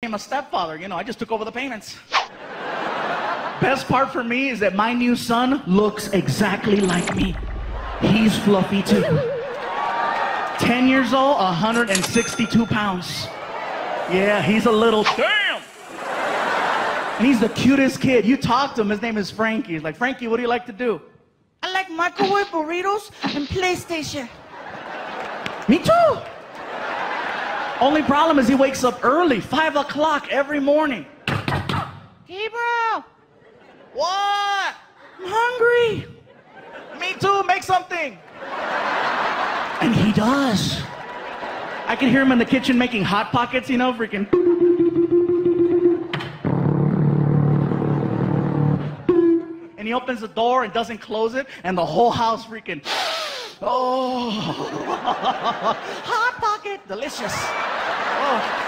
became a stepfather. You know, I just took over the payments. Best part for me is that my new son looks exactly like me. He's fluffy too. 10 years old, 162 pounds. Yeah, he's a little damn. And he's the cutest kid. You talk to him, his name is Frankie. He's like, Frankie, what do you like to do? I like microwave burritos and PlayStation. Me too. Only problem is he wakes up early, 5 o'clock every morning. Hey, bro. What? I'm hungry. Me too, make something. And he does. I can hear him in the kitchen making hot pockets, you know, freaking. And he opens the door and doesn't close it, and the whole house freaking. Oh, hot pocket, delicious. Oh.